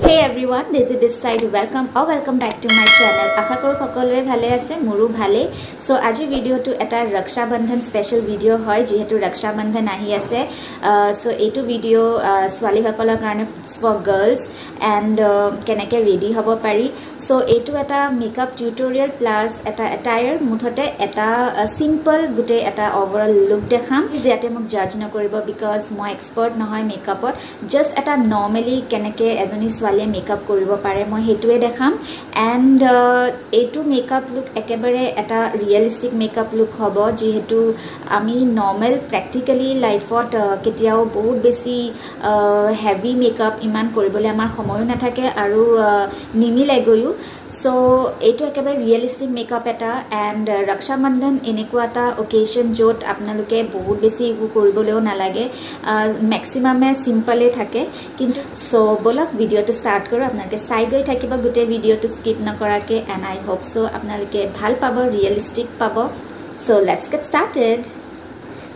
Hey everyone this is this side welcome uh welcome back to my channel আশা কৰোঁ সকলোৱে ভালে আছে মোৰো ভালেই। চ' আজিৰ ভিডিঅ'টো এটা ৰক্ষা বন্ধন স্পেচিয়েল ভিডিঅ' হয় যিহেতু ৰক্ষা বন্ধন আহি আছে। চ' এইটো ভিডিঅ' ছোৱালীসকলৰ কাৰণে ফৰ গাৰ্লছ এণ্ড কেনেকৈ ৰেডি হ'ব পাৰি। চ' এইটো এটা মেকআপ টিউটৰিয়েল প্লাছ এটা এটায়াৰ মুঠতে এটা চিম্পল গোটেই এটা অভাৰঅল লুক দেখাম। ইয়াতে মোক জাজ নকৰিব বিকজ মই এক্সপাৰ্ট নহয় মেকআপত জাষ্ট এটা নৰ্মেলি কেনেকৈ এজনী ছোৱালীয়ে মেকআপ কৰিব পাৰে মই সেইটোৱে দেখাম। এণ্ড এইটো মেকআপ লুক একেবাৰে এটা ৰিয়েলিষ্টিক মেকআপ লুক হ'ব যিহেতু আমি নৰ্মেল প্ৰেক্টিকেলি লাইফত কেতিয়াও বহুত বেছি হেভি মেকআপ ইমান কৰিবলৈ আমাৰ সময়ো নাথাকে আৰু নিমিলেগৈও। চ' এইটো একেবাৰে ৰিয়েলিষ্টিক মেকআপ এটা। এণ্ড ৰক্ষা বন্ধন এনেকুৱা এটা অকেশ্যন য'ত আপোনালোকে বহুত বেছি একো কৰিবলৈও নালাগে। মেক্সিমামে চিম্পলে থাকে। কিন্তু চ' ব'লক ভিডিঅ'টো ষ্টাৰ্ট কৰোঁ। আপোনালোকে চাই গৈ থাকিব গোটেই ভিডিঅ'টো স্কিপ নকৰাকৈ এণ্ড আই হোপ চ' আপোনালোকে ভাল পাব ৰিয়েলিষ্টিক পাব। So' let's get started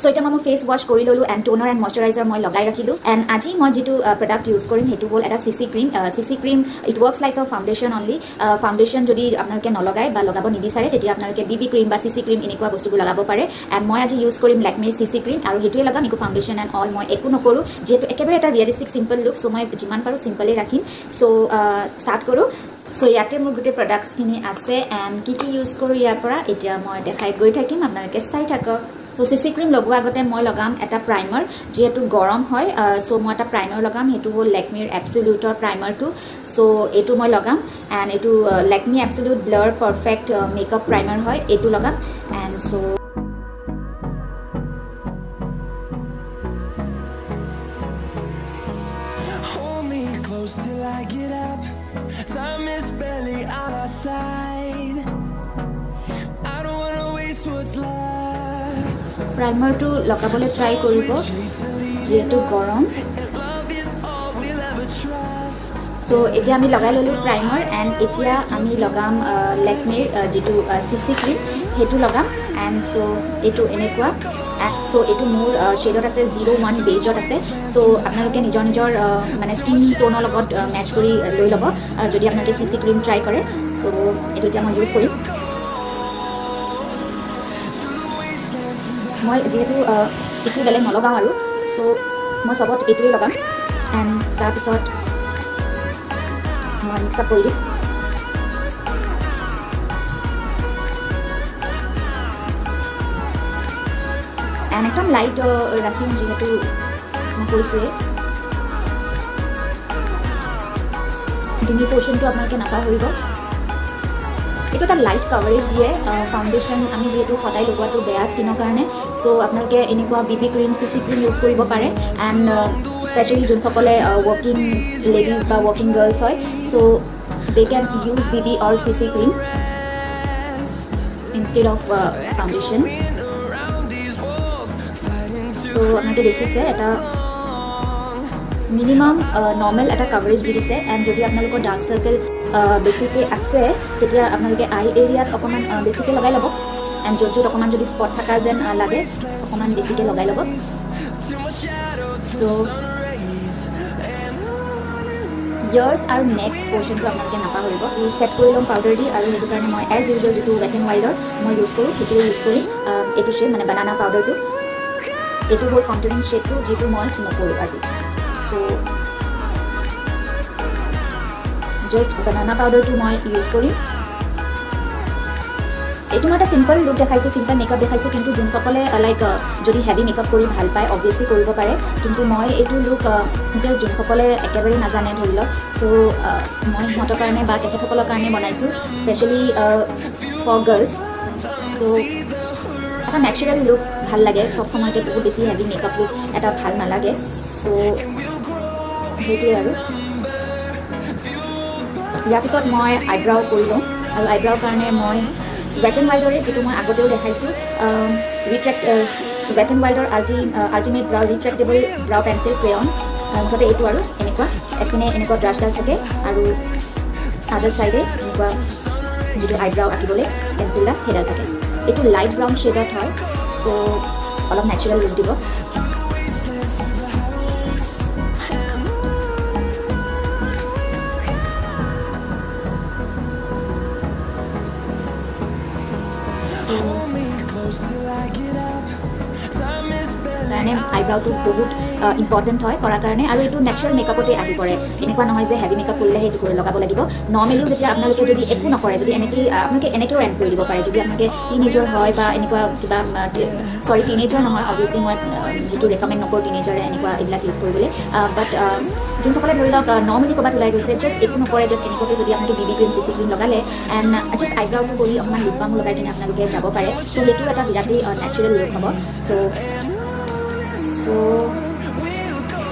so' এতিয়া মই মোৰ ফেচ ৱাছ কৰি ল'লোঁ এণ্ড টোনাৰ এণ্ড মইশ্চাৰাইজাৰ মই লগাই ৰাখিলোঁ। এণ্ড আজি মই যিটো প্ৰডাক্ট ইউজ কৰিম সেইটো হ'ল এটা C C cream C C cream it works like a foundation only foundation যদি আপোনালোকে নলগায় বা লগাব নিবিচাৰে তেতিয়া আপোনালোকে বি বি ক্ৰীম বা চি চি ক্ৰীম এনেকুৱা বস্তুবোৰ লগাব পাৰে। এণ্ড মই আজি ইউজ কৰিম লেকমিৰ চি চি ক্ৰীম আৰু সেইটোৱে লগাম একো ফাউণ্ডেশ্যন এণ্ড অল মই একো নকৰোঁ। যিহেতু একেবাৰে এটা ৰিয়েলিষ্টিক চিম্পল লুক চ' মই যিমান পাৰোঁ চিম্পলেই ৰাখিম। চ' ষ্টাৰ্ট কৰোঁ। চ' ইয়াতে মোৰ গোটেই প্ৰডাক্টছখিনি আছে। এণ্ড কি কি ইউজ কৰোঁ ইয়াৰ পৰা এতিয়া মই দেখাই গৈ থাকিম। আপোনালোকে চাই থাকক। চ' চি চি ক্ৰীম লগোৱাৰ আগতে মই লগাম এটা প্ৰাইমাৰ যিহেতু গৰম হয় চ' মই এটা প্ৰাইমাৰ লগাম সেইটো হ'ল লেকমিৰ এপচুলিউটৰ প্ৰাইমাৰটো চ' এইটো মই লগাম এণ্ড এইটো Lakme absolute blur perfect makeup primer হয় এইটো লগাম এণ্ড চ' প্ৰাইমাৰটো লগাবলৈ ট্ৰাই কৰিব যিহেতু গৰম। চ' এতিয়া আমি লগাই ল'লোঁ প্ৰাইমাৰ এণ্ড এতিয়া আমি লগাম লেকমিৰ যিটো চি চি ক্ৰীম সেইটো লগাম। এণ্ড চ' এইটো এনেকুৱা। চ' এইটো মোৰ শ্বেডত আছে জিৰ' ওৱান বেজত আছে। চ' আপোনালোকে নিজৰ নিজৰ মানে স্কিন টোনৰ লগত মেচ কৰি লৈ ল'ব যদি আপোনালোকে চি চি ক্ৰীম ট্ৰাই কৰে। চ' এইটো এতিয়া মই ইউজ কৰিম। মই যিহেতু এইটো বেলেগ নলগাওঁ আৰু। চ' মই চবত এইটোৱে লগাম। এণ্ড তাৰপিছত মই মিক্স আপ কৰি দিম। এণ্ড একদম লাইট ৰাখিম যিহেতু মই কৈছোঁৱেই ডিঙি পৰ্চনটো আপোনালোকে নাপাহৰিব। এইটো এটা লাইট কাভাৰেজ দিয়ে ফাউণ্ডেশ্যন আমি যিহেতু সদায় লগোৱাটো বেয়া স্কিনৰ কাৰণে চ' আপোনালোকে এনেকুৱা B B cream C C cream use কৰিব পাৰে এণ্ড স্পেচিয়েলি যোনসকলে ৱৰ্কিং লেডিজ বা ৱৰ্কিং গাৰ্লছ হয় so' they can use B B or C C cream instead of foundation so' আপোনালোকে দেখিছে এটা মিনিমাম নৰ্মেল এটা কাভাৰেজ দি দিছে এণ্ড যদি আপোনালোকৰ ডাৰ্ক চাৰ্কেল বেছিকৈ আছে। তেতিয়া আপোনালোকে আই এৰিয়াত অকণমান বেছিকৈ লগাই ল'ব। এণ্ড য'ত য'ত অকণমান যদি স্পট থকা যেন লাগে অকণমান বেছিকৈ লগাই ল'ব। চ' ইয়াৰ্ছ আৰু নেক পৰ্চনটো আপোনালোকে নাপাহৰিব। ছেট কৰি ল'ম পাউডাৰ দি আৰু সেইটো কাৰণে মই এজ ইউজুৱেল যিটো ৱেট ৱাইল্ডৰ মই ইউজ কৰোঁ সেইটোৱে ইউজ কৰিম এইটো শ্বেড মানে বানানা পাউডাৰটো এইটো হ'ল কণ্টিনিং শ্বেডটো যিটো মই নকৰোঁ আজি। চ' জাষ্ট বানানা পাউডাৰটো মই ইউজ কৰিম এইটো মই এটা চিম্পল লুক দেখাইছোঁ চিম্পল মেকআপ দেখাইছোঁ কিন্তু যোনসকলে লাইক যদি হেভি মেকআপ কৰি ভাল পায় অভিয়াছলি কৰিব পাৰে। কিন্তু মই এইটো লুক জাষ্ট যোনসকলে একেবাৰে নাজানে ধৰি লওক চ' মই সিহঁতৰ কাৰণে বা তেখেতসকলৰ কাৰণে বনাইছোঁ স্পেচিয়েলি ফৰ গাৰ্লছ চ' এটা নেচাৰেল লুক ভাল লাগে চব সময়তে বহুত বেছি হেভি মেকআপ লুক এটা ভাল নালাগে। চ' সেইটোৱে আৰু। ইয়াৰ পিছত মই আইব্ৰাও কৰি লওঁ আৰু আইব্ৰাউৰ কাৰণে মই ৱেট এণ্ড ৱাইল্ডৰে যিটো মই আগতেও দেখাইছোঁ retract wet and ৱাইল্ডৰ ulti ultimate brow retractable brow pencil crayon মুঠতে এইটো আৰু এনেকুৱা এপিনে এনেকুৱা ব্ৰাছডাল থাকে আৰু আদাৰ ছাইডে এনেকুৱা যিটো আইব্ৰাউ আঁকিবলৈ পেঞ্চিলডাল সেইডাল থাকে। এইটো লাইট ব্ৰাউন শ্বেডত হয় চ' অলপ নেচাৰেল লুক দিব। মানে আইব্ৰাউটো বহুত ইম্পৰ্টেণ্ট হয় কৰাৰ কাৰণে। আৰু এইটো নেচাৰেল মেকআপতে আহি পৰে। এনেকুৱা নহয় যে হেভি মেকআপ কৰিলে সেইটো কৰি লগাব লাগিব। নৰ্মেলিও যেতিয়া আপোনালোকে যদি একো নকৰে যদি এনেকৈ আপোনালোকে এনেকৈও এড কৰি দিব পাৰে যদি আপোনালোকে টিনেজাৰ হয় বা এনেকুৱা কিবা চৰি টিনেজাৰ নহয় অভিয়াছলি মই যিটো ৰেকমেণ্ড নকৰোঁ টিনেজাৰে এনেকুৱা এইবিলাক ইউজ কৰিবলৈ। বাট যোনসকলে ধৰি লওক নৰ্মেলি ক'ৰবাত ওলাই গৈছে জাষ্ট একো নকৰে জাষ্ট এনেকুৱাকৈ যদি আপোনালোকে B B cream C C cream লগালে এণ্ড জাষ্ট আইব্ৰাউটো কৰি অকণমান লিপ বামো লগাই কিনে আপোনালোকে যাব পাৰে। চ' সেইটো এটা বিৰাটেই নেচাৰেল লুক হ'ব। চ' চ'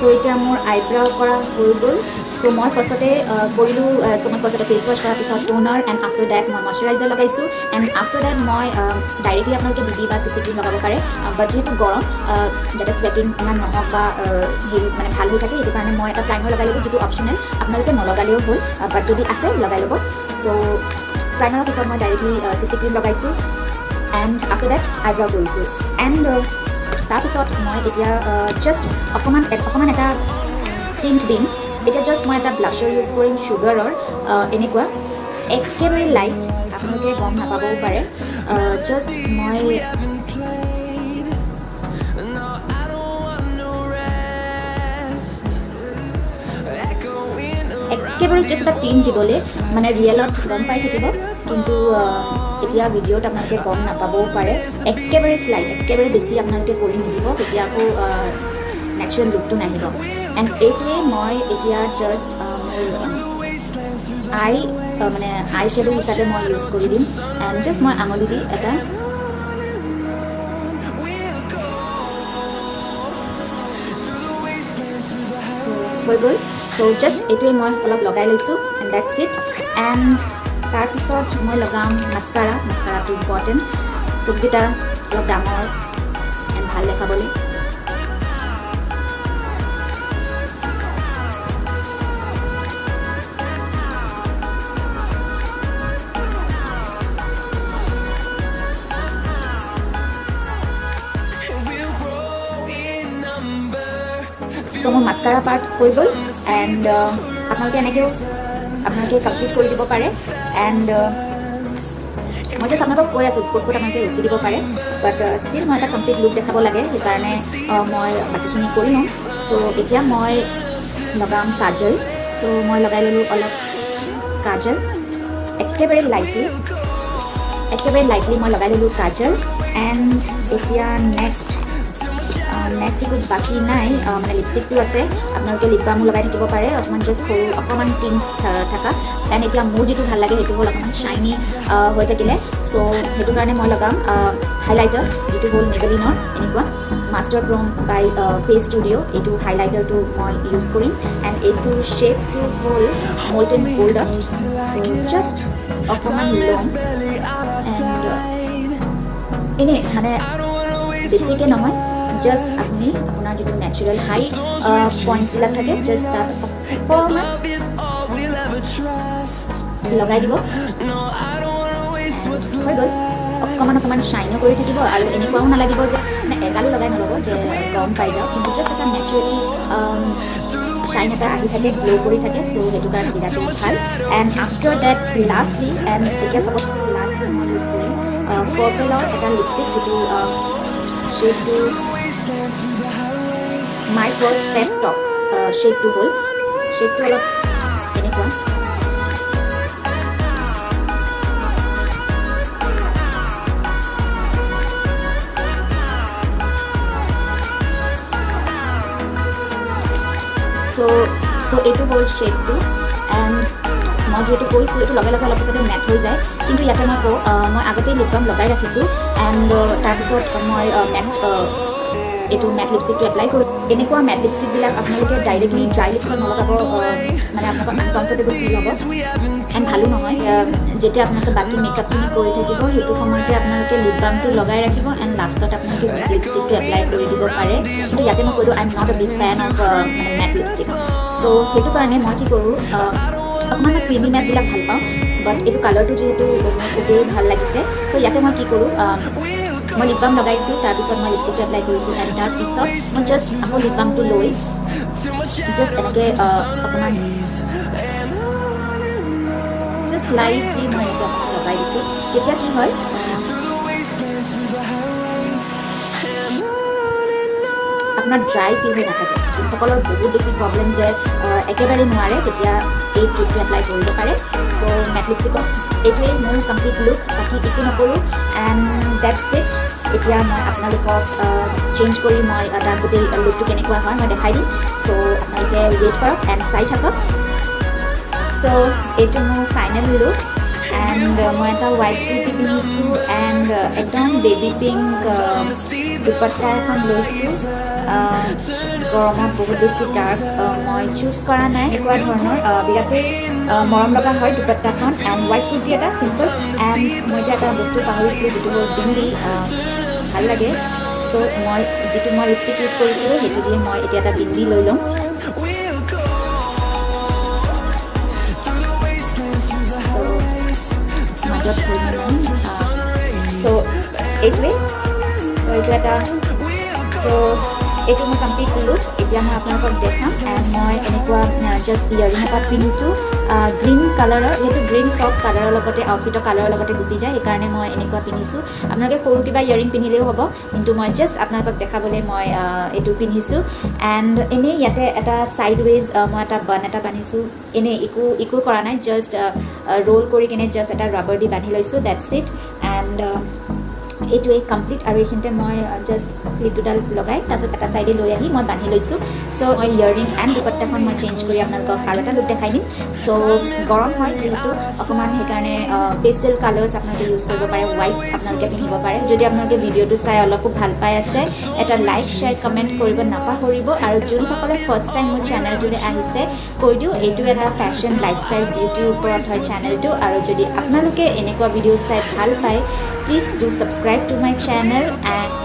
চ' এতিয়া মোৰ আইব্ৰাউ কৰা হৈ গ'ল। চ' মই ফাৰ্ষ্টতে কৰিলোঁ চ' মই ফাৰ্ষ্টতে ফেচ ৱাছ কৰাৰ পিছত টোনাৰ এণ্ড আফটাৰ ডেট মই মইশ্চাৰাইজাৰ লগাইছোঁ। এণ্ড আফটাৰ ডেট মই ডাইৰেক্টলি আপোনালোকে বি ডি বা চি চি ক্ৰীম লগাব পাৰে। বাট যিহেতু গৰম যাতে চুৱেটিং ইমান নহওক বা হেৰি মানে ভাল হৈ থাকে সেইটো কাৰণে মই এটা প্ৰাইমাৰ লগাই ল'ব যিটো অপশ্যনেল আপোনালোকে নলগালেও হ'ল বাট যদি আছে লগাই ল'ব। চ' প্ৰাইমাৰৰ পিছত মই ডাইৰেক্টলি চি চি ক্ৰীম লগাইছোঁ। এণ্ড আফটাৰ ডেট আইব্ৰাউ কৰিছোঁ। এণ্ড তাৰপিছত মই এতিয়া জাষ্ট অকণমান অকণমান এটা টিণ্ট দিম। এতিয়া জাষ্ট মই এটা ব্লাছাৰ ইউজ কৰিম চুগাৰৰ এনেকুৱা। একেবাৰে লাইট আপোনালোকে গম নাপাবও পাৰে। জাষ্ট মই একেবাৰে জাষ্ট এটা টিম দিবলৈ মানে ৰিয়েলত গম পাই থাকিব। কিন্তু এতিয়া ভিডিঅ'ত আপোনালোকে গম নাপাবও পাৰে। একেবাৰে শ্লাইড একেবাৰে বেছি আপোনালোকে কৰি নিদিব তেতিয়া আকৌ নেচাৰেল লুকটো নাহিব। এণ্ড এইটোৱে মই এতিয়া জাষ্ট মোৰ আই মানে আই শ্বেডো হিচাপে মই ইউজ কৰি দিম। এণ্ড জাষ্ট মই আঙুলি দি এটা হৈ গ'ল। চ' জাষ্ট এইটোৱে মই অলপ লগাই লৈছোঁ। এণ্ড ডেটছ ইট এণ্ড তাৰপিছত মই লগাম মাস্কাৰা মাস্কাৰাটো ইম্পৰ্টেণ্ট চুককেইটা অলপ ডাঙৰ ভাল দেখাবলৈ। চ' মোৰ মাস্কাৰা পাৰ্ট হৈ গ'ল এণ্ড আপোনালোকে এনেকৈও আপোনালোকে কমপ্লিট কৰি দিব পাৰে। এণ্ড মই জাষ্ট আপোনালোকক কৈ আছোঁ ক'ত ক'ত আপোনালোকে ৰখি দিব পাৰে বাট ষ্টিল মই এটা কমপ্লিট লুক দেখাব লাগে সেইকাৰণে মই বাকীখিনি কৰি লওঁ। চ' এতিয়া মই লগাম কাজল। চ' মই লগাই ল'লোঁ অলপ কাজল। একেবাৰে লাইটলি একেবাৰে লাইটলি মই লগাই ল'লোঁ কাজল। এণ্ড এতিয়া নেক্সট নেক্সট একো বাকী নাই মানে লিপষ্টিকটো আছে। আপোনালোকে লিপ বামো লগাই থাকিব পাৰে। অকণমান জাষ্ট সৰু অকণমান টিন থকা। দেন এতিয়া মোৰ যিটো ভাল লাগে সেইটো হ'ল অকণমান শ্বাইনি হৈ থাকিলে। চ' সেইটো কাৰণে মই লগাম হাইলাইটাৰ যিটো হ'ল মেবেলিনৰ এনেকুৱা। মাষ্টাৰ ক্ৰম বাই ফেচ ষ্টুডিঅ' এইটো হাইলাইটাৰটো মই ইউজ কৰিম। এণ্ড এইটো শ্বেপটো হ'ল মল্টেন গোল্ডত জাষ্ট অকণমান এনেই মানে বেছিকৈ নহয়। জাষ্ট আপুনি আপোনাৰ যিটো নেচাৰেল হাই পইণ্টছবিলাক থাকে জাষ্ট তাত লগাই দিব। হৈ গ'ল অকণমান অকণমান শ্বাইনো কৰি থাকিব আৰু এনেকুৱাও নালাগিব যে মানে এগালো লগাই নল'ব যে গৰম পাই যাওঁ কিন্তু জাষ্ট এটা নেচাৰেলি শ্বাইন এটা আহি থাকে গ্ল' কৰি থাকে চ' সেইটো কাৰণে বিৰাটেই ভাল। And after that lastly and এতিয়া চাব লাষ্টলি মই ইউজ কৰিম পাৰ্পেলৰ এটা লিপষ্টিক যিটো শ্বেডটো মাই ফাৰ্ষ্ট পেপ টপ শ্বেডটো হ'ল শ্বেডটো অলপ এনেকুৱা চ' চ' এইটো হ'ল শ্বেডটো এণ্ড মই যিহেতু কৈছোঁ এইটো লগে লগে অলপ পিছতে মেট হৈ যায় কিন্তু ইয়াতে মই কওঁ মই আগতেই লিপ লগাই ৰাখিছোঁ এণ্ড তাৰপিছত মই মেট এইটো মেট লিপষ্টিকটো এপ্লাই কৰোঁ। এনেকুৱা মেট লিপষ্টিকবিলাক আপোনালোকে ডাইৰেক্টলি ড্ৰাই লিপছত নলগাব মানে আপোনালোকৰ আনকমফৰ্টেবল ফিল হ'ব। এণ্ড ভালো নহয় যেতিয়া আপোনালোকে বাকী মেকআপখিনি কৰি থাকিব সেইটো সময়তে আপোনালোকে লিপ বামটো লগাই ৰাখিব এণ্ড লাষ্টত আপোনালোকে লিপষ্টিকটো এপ্লাই কৰি দিব পাৰে। কিন্তু ইয়াতে মই কৈছোঁ I am not a big fan of matte lipstick so' সেইটো কাৰণে মই কি কৰোঁ অকণমান ক্ৰিমি মেটবিলাক ভাল পাওঁ বাট এইটো কালাৰটো যিহেতু মোৰ খুবেই ভাল লাগিছে। চ' ইয়াতে মই কি কৰোঁ মই লিপ বাম লগাইছোঁ তাৰপিছত মই লিপষ্টিকটো এপ্লাই কৰিছোঁ এণ্ড তাৰপিছত মই জাষ্ট আকৌ লিপ বামটো লৈ জাষ্ট এনেকৈ অকণমান জাষ্ট লাইটলি মই লগাই দিছোঁ তেতিয়া কি হয় আপোনাৰ ড্ৰাই ফিল হৈ নাথাকে। যোনসকলৰ বহুত বেছি প্ৰব্লেম যে একেবাৰে নোৱাৰে তেতিয়া এই ট্ৰিকটো এপ্লাই কৰিব পাৰে। চ' মেট লিপষ্টিকৰ এইটোৱেই মোৰ কমপ্লিট লুক বাকী একো নকৰোঁ। এণ্ড ডেটছ ইট এতিয়া মই আপোনালোকক চেঞ্জ কৰি মই তাৰ গোটেই লুকটো কেনেকুৱা হয় মই দেখাই দিম। চ' আপোনালোকে ৱেইট কৰক এণ্ড চাই থাকক। চ' এইটো মোৰ ফাইনেল লুক এণ্ড মই এটা হোৱাইট কুৰ্তি পিন্ধিছোঁ। এণ্ড একদম বেবী পিংক দুপট্টা এখন লৈছোঁ। গৰমত বহুত বেছি ডাৰ্ক মই চুজ কৰা নাই এনেকুৱা ধৰণৰ। বিৰাটেই মৰম লগা হয় দুপট্টাখন এণ্ড হোৱাইট কুৰ্তি এটা চিম্পল এণ্ড মই এতিয়া এটা বস্তু পাহৰিছিলোঁ যিটো হ'ল বিন্দি ভাল লাগে। চ' মই যিটো মই লিপষ্টিক ইউজ কৰিছিলোঁ সেইটো দিয়ে মই এতিয়া এটা বিন্দি লৈ ল'ম। চ' এইটোৱে। চ' এইটো এটা চ' এইটো মই কমপ্লিট লুক এতিয়া মই আপোনালোকক দেখাম। এণ্ড মই এনেকুৱা জাষ্ট ইয়েৰিং এপাত পিন্ধিছোঁ। গ্ৰীণ কালাৰৰ যিহেতু গ্ৰীণ চফ্ট কালাৰৰ লগতে আউটফিটৰ কালাৰৰ লগতে গুচি যায়। সেইকাৰণে মই এনেকুৱা পিন্ধিছোঁ। আপোনালোকে সৰু কিবা ইয়েৰিং পিন্ধিলেও হ'ব। কিন্তু মই জাষ্ট আপোনালোকক দেখাবলৈ মই এইটো পিন্ধিছোঁ। এণ্ড এনেই ইয়াতে এটা ছাইড ৱেজ মই এটা বান এটা বান্ধিছোঁ। এনেই একো একো কৰা নাই। জাষ্ট ৰোল কৰি কিনে জাষ্ট এটা ৰাবাৰ দি বান্ধি লৈছোঁ। ডেটছ ইট এণ্ড এইটোৱে কমপ্লিট আৰু এইখিনিতে মই জাষ্ট ক্লিপ দুডাল লগাই তাৰপিছত এটা ছাইডে লৈ আহি মই বান্ধি লৈছোঁ। চ' মই ইয়েৰিং এণ্ড দুপট্টাখন মই চেঞ্জ কৰি আপোনালোকক আৰু এটা লুক দেখাই দিম। চ' গৰম হয় যিহেতু অকণমান সেইকাৰণে পেষ্টেল কালাৰ্ছ আপোনালোকে ইউজ কৰিব পাৰে হোৱাইটছ আপোনালোকে পিন্ধিব পাৰে। যদি আপোনালোকে ভিডিঅ'টো চাই অলপো ভাল পাই আছে এটা লাইক শ্বেয়াৰ কমেণ্ট কৰিব নাপাহৰিব। আৰু যোনসকলে ফাৰ্ষ্ট টাইম মোৰ চেনেলটোলৈ আহিছে কৈ দিওঁ এইটো এটা ফেশ্বন লাইফষ্টাইল বিউটিৰ ওপৰত হয় চেনেলটো আৰু যদি আপোনালোকে এনেকুৱা ভিডিঅ' চাই ভাল পায় please do subscribe to my channel and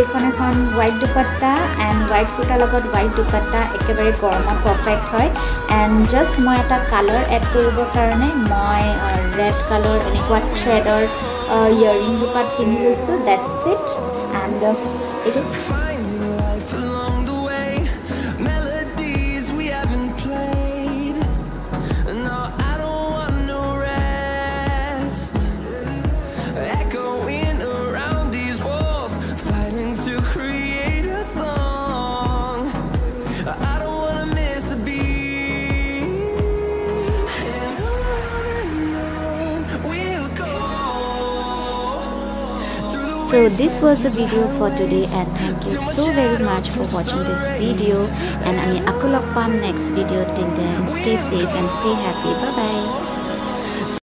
এইখন এখন হোৱাইট দুপাট্টা এণ্ড হোৱাইট কুৰ্তাৰ লগত হোৱাইট দুপাট্টা একেবাৰে গৰমত পাৰফেক্ট হয়। এণ্ড জাষ্ট মই এটা কালাৰ এড কৰিবৰ কাৰণে মই ৰেড কালাৰ এনেকুৱা থ্ৰেডৰ ইয়েৰিং দুপাত পিন্ধি লৈছোঁ ডেটছ ইট এণ্ড এইটো So this was the video for today and thank you so very much for watching this video and আমি আকৌ লগ পাম next video till then stay safe and stay happy bye bye